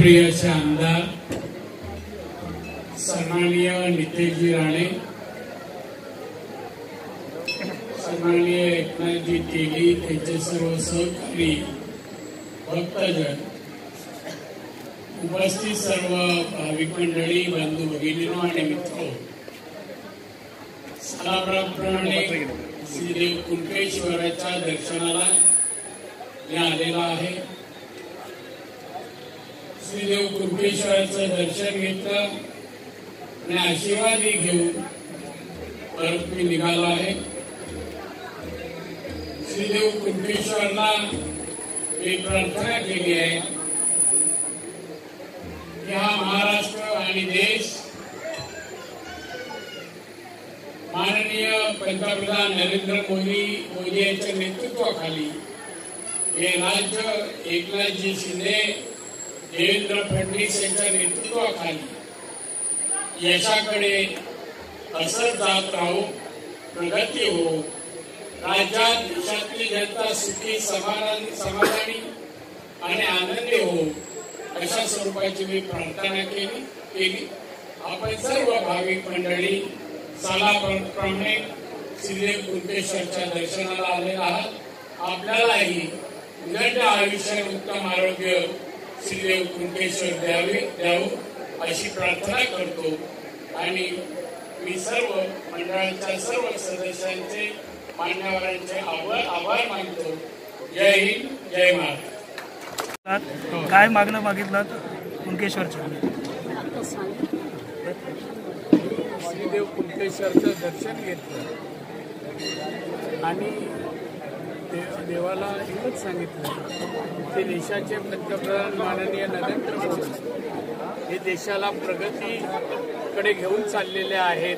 लोकप्रिय असे आमदार सन्माननीय नितेशजी राणे सन्माननीय एकनाथजी केली त्यांचे सर्व सहकारी भक्तजन उपस्थित सर्व भाविक मंडळी बांधू भगिनीनो आणि मित्र सलाप्रमाणे श्रीदेव कुंटेश्वराच्या दर्शनाला मी आलेला आहे. श्रीदेव कुंकेश्वराचं दर्शन घेतलं आणि आशीर्वादही घेऊन परत मी निघालो आहे. श्रीदेव कुंकेश्वरला मी प्रार्थना केली आहे की हा महाराष्ट्र आणि देश माननीय पंतप्रधान नरेंद्र मोदी मोदी यांच्या नेतृत्वाखाली हे राज्य एकनाथजी शिंदे देवेंद्र फडणवीस यांच्या नेतृत्वाखाली यशाकडे असर जात राहू प्रगती हो राज्यात देशातली जनता सुखी समाधानी समाधानी आणि आनंदी हो अशा स्वरूपाची मी प्रार्थना केली केली. आपण सर्व भाविक मंडळी सालाप्रमाणे श्रीदेव कुंतेश्वरच्या दर्शनाला आलेला आहात. आपल्यालाही उदंड आयुष्य उत्तम आरोग्य श्रीदेव कुंतेश्वर द्यावे द्यावं अशी प्रार्थना करतो. आणि मी सर्व मंडळाच्या सर्व सदस्यांचे मान्यवरांचे आभार आभार मानतो. जय हिंद जय महाराष्ट्र. काय मागणं मागितलं कुणकेश्वरच्या? श्रीदेव कुंतेश्वरचं दर्शन घेतलं. आणि दे- देवाला एकच सांगितलं ते देशाचे पंतप्रधान माननीय नरेंद्र मोदी हे देशाला प्रगतीकडे घेऊन चाललेले आहेत.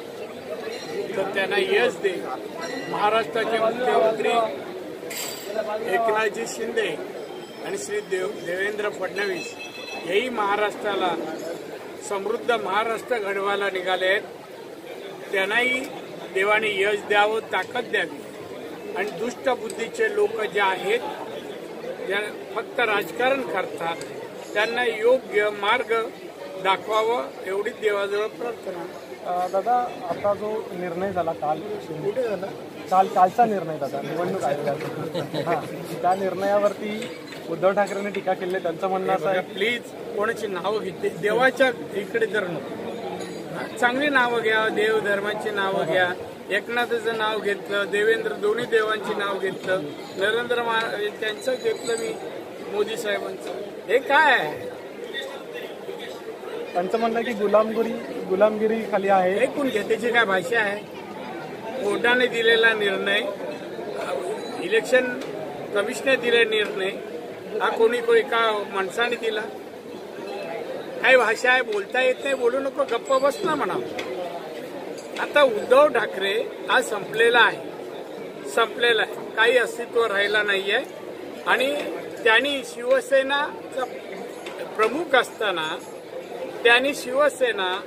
तर त्यांना यश दे. महाराष्ट्राचे मुख्यमंत्री एकनाथजी शिंदे आणि श्री देव देवेंद्र फडणवीस हेही महाराष्ट्राला समृद्ध महाराष्ट्र घडवायला निघाले आहेत. त्यांनाही देवाने यश द्यावं ताकद द्यावी. आणि दुष्ट बुद्धीचे लोक जे आहेत ज्या फक्त राजकारण करतात त्यांना योग्य मार्ग दाखवावं एवढीच देवाजवळ प्रार्थना. दादा आता जो निर्णय झाला काल कुठे झाला? काल कालचा निर्णय दादा निवडणूक आयोगाचा. हा त्या निर्णयावरती उद्धव ठाकरेंनी टीका केली. त्यांचं म्हणणं असं आहे प्लीज कोणाची नावं घेतली? देवाच्या इकडे तर नको चांगली नावं घ्या देव धर्माची नावं घ्या. एकनाथाचं नाव घेतलं देवेंद्र दोन्ही देवांची नाव घेतलं. नरेंद्र महा त्यांचं घेतलं मी मोदी साहेबांचं. हे काय? आहे त्यांचं म्हणणं की गुलामगिरी गुलामगिरी खाली आहे. ऐकून घ्या त्याची काय भाषा आहे? कोर्टाने दिलेला निर्णय इलेक्शन कमिशनने दिलेला निर्णय. हा कोणी को एका माणसाने दिला. काय भाषा आहे बोलता येत नाही बोलू नको गप्प बस ना म्हणा. आता उद्धव ठाकरे हा संपलेला आहे. संपलेला आहे. काही अस्तित्व राहिला नाहीये. आणि त्यांनी शिवसेनाचा प्रमुख असताना त्यांनी शिवसेना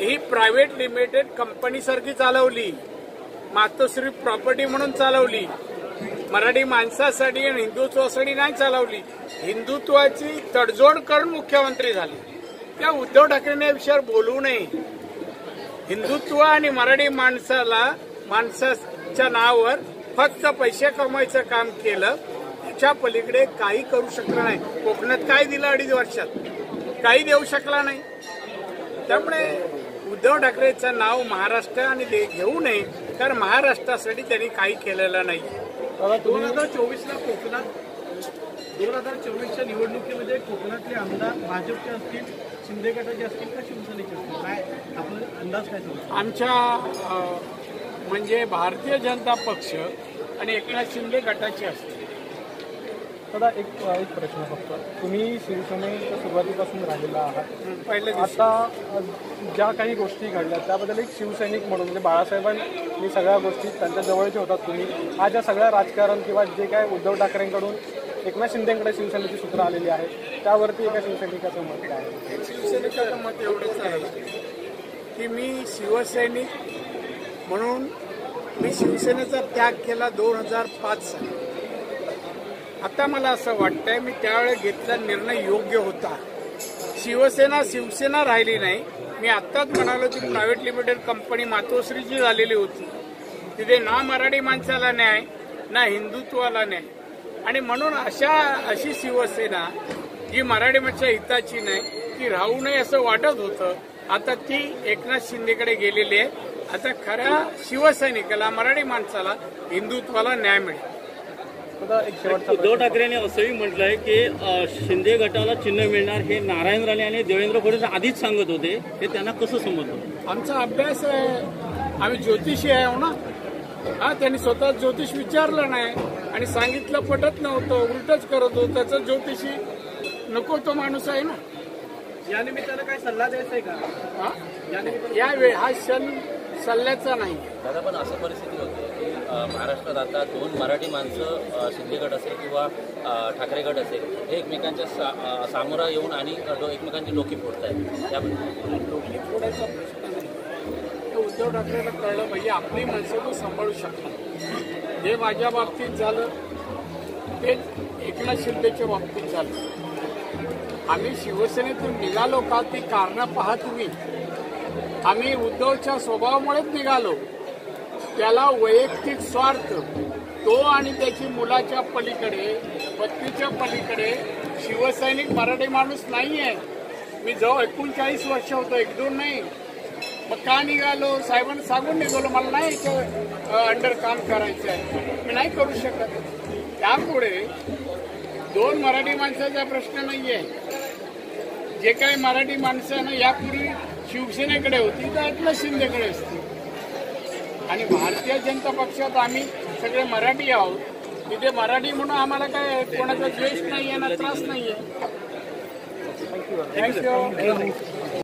ही प्रायव्हेट लिमिटेड कंपनीसारखी चालवली. मातोश्री प्रॉपर्टी म्हणून चालवली. मराठी माणसासाठी आणि हिंदुत्वासाठी नाही चालवली. हिंदुत्वाची तडजोड करून मुख्यमंत्री झाले. त्या उद्धव ठाकरेने या विषयावर बोलू नये. हिंदुत्व आणि मराठी माणसाला माणसाच्या नावावर फक्त पैसे कमवायचं काम केलं त्याच्या पलीकडे काही करू शकलं नाही. कोकणात काय दिलं अडीच वर्षात? काही देऊ शकला नाही. त्यामुळे उद्धव ठाकरेचं नाव महाराष्ट्र आणि दे- घेऊ नये कारण महाराष्ट्रासाठी त्यांनी काही केलेलं नाही दोन हजार चोवीसला कोकणात दोन हजार चोवीसच्या निवडणुकीमध्ये कोकणातले आमदार भाजपचे असतील शिंदे गटाचे असतील का शिवसेनेचे असतील? काय आपला अंदाज काय सांगतो? आमच्या म्हणजे भारतीय जनता पक्ष आणि एकनाथ शिंदे गटाचे असते दादा एक एक प्रश्न फक्त. तुम्ही शिवसेनेच्या सुरुवातीपासून राहिलेला आहात. पहिले दिवशी. आता ज्या काही गोष्टी घडल्या त्याबद्दल एक शिवसैनिक म्हणून म्हणजे बाळासाहेबांनी सगळ्या गोष्टी त्यांच्या जवळचे होतात तुम्ही. आज या सगळ्या राजकारण किंवा जे काय उद्धव ठाकरेंकडून एकनाथ शिंदेकडे शिवसेनेची सूत्र आलेली आहे. त्यावरती एका शिवसैनिकाचं मत काय आहे? शिवसैनिकाचं मत एवढंच आहे की मी शिवसैनिक म्हणून मी शिवसेनेचा त्याग केला दोन हजार पाच साली. आता मला असं वाटतंय मी त्यावेळेस घेतला निर्णय योग्य होता. शिवसेना शिवसेना राहिली नाही. मी आत्ताच म्हणालो की प्रायव्हेट लिमिटेड कंपनी मातोश्रीची झालेली होती. तिथे ना मराठी माणसाला न्याय ना हिंदुत्वाला न्याय. आणि म्हणून अशा अशी शिवसेना जी मराठी माणसा हिताची नाही ती राहू नये असं वाटत होतं. आता ती एकनाथ शिंदेकडे गेलेली आहे. आता खऱ्या शिवसैनिकाला मराठी माणसाला हिंदुत्वाला न्याय मिळेल. आता एक शेवटचा उद्धव ठाकरेंनी असंही म्हटलंय की शिंदे गटाला चिन्ह मिळणार हे नारायण राणे आणि देवेंद्र फडणवीस आधीच सांगत होते. हे त्यांना कसं समजलं? आमचा अभ्यास आहे. आम्ही ज्योतिषी आहे ना? हा त्यांनी स्वतः ज्योतिष विचारलं नाही. आणि सांगितलं पटत नव्हतं उलटच करत होतं. त्याचं ज्योतिषी नको तो माणूस आहे ना. या निमित्तानं काय सल्ला द्यायचा आहे का? हा? या वेळ हा क्षण सल्ल्याचा नाही. दादा पण असं परिस्थिती होते की अ, महाराष्ट्रात आता दोन मराठी माणसं अ, शिंदे गट असेल किंवा अ, ठाकरे गट असेल हे एकमेकांच्या सा, अ, सामोरं येऊन आणि अ, डो- एकमेकांची डोकी फोडत आहेत त्याबद्दल डोकी फोडायचा प्रश्न नाही. हे उद्धव ठाकरेला कळलं पाहिजे आपली माणसं तो सांभाळू शकतात. हे माझ्या बाबतीत झालं. तेच एकनाथ शिंदेच्या बाबतीत झालं. आम्ही शिवसेनेतून निघालो का ती कारणं पहा तुम्ही. आम्ही उद्धवच्या स्वभावामुळेच निघालो. त्याला वैयक्तिक स्वार्थ तो आणि त्याची मुलाच्या पलीकडे पत्नीच्या पलीकडे शिवसैनिक मराठी माणूस नाही आहे मी जवळ एकोणचाळीस वर्ष होतो एक दोन नाही. मग का निघालो? साहेबांना सांगून निघालो मला नाही याच्या अंडर काम करायचं आहे. मी नाही करू शकत. त्यामुळे दोन मराठी माणसाचा प्रश्न नाही आहे जे काही मराठी माणसानं यापूर्वी शिवसेनेकडे होती तर एकनाथ शिंदेकडे असते. आणि भारतीय जनता पक्षात आम्ही सगळे मराठी आहोत. तिथे मराठी म्हणून आम्हाला काय कोणाचा द्वेष नाहीये ना त्रास नाहीये. थँक्यू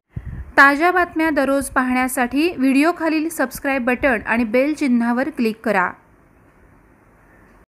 ताज्या बातम्या दररोज पाहण्यासाठी व्हिडिओखालील सबस्क्राईब बटण आणि बेल चिन्हावर क्लिक करा.